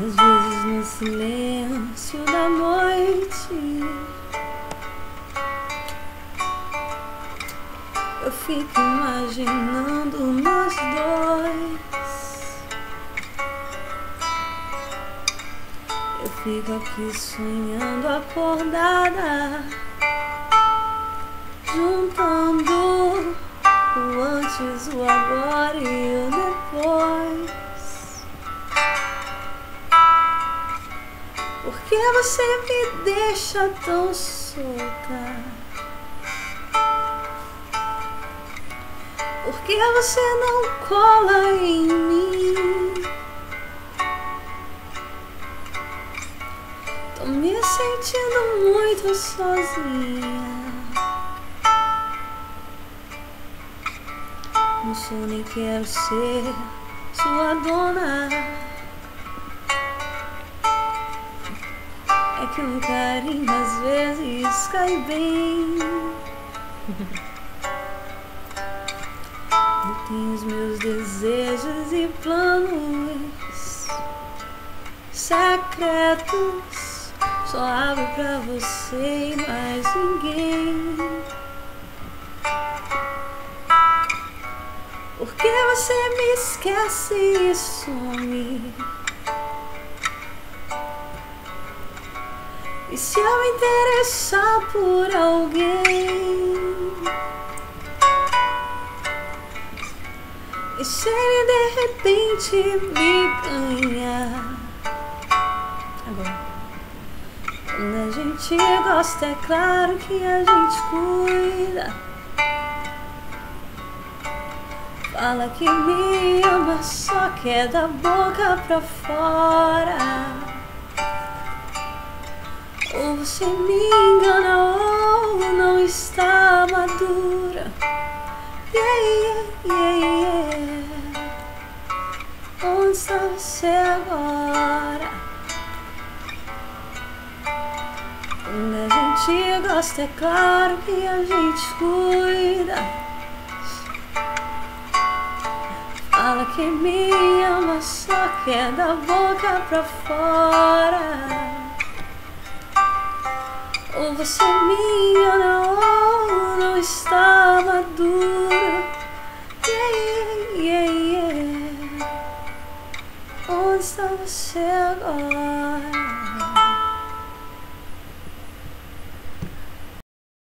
Às vezes no silêncio da noite Eu fico imaginando nós dois. Eu fico aqui sonhando acordada Juntando o antes, o agora e o depois Por que você me deixa tão solta? Por que você não cola em mim? Tô me sentindo muito sozinha. Não sou nem quero ser sua dona. Que um carinho às vezes cai bem. Eu tenho os meus desejos e planos secretos. Só abro pra você e mais ninguém. Por que você me esquece e some? E se eu me interessar por alguém? E se ele de repente me ganhar? Agora. Quando a gente gosta, é claro que a gente cuida. Fala que me ama, só quer da boca pra fora. Você me engana ou não está madura. Yeah, yeah, yeah, yeah. Onde está você agora? Quando a gente gosta, é claro que a gente cuida. Fala que me ama, só quer da boca pra fora. Ou você é minha não, ou não está madura. Yeah, yeah, yeah. Onde está você agora?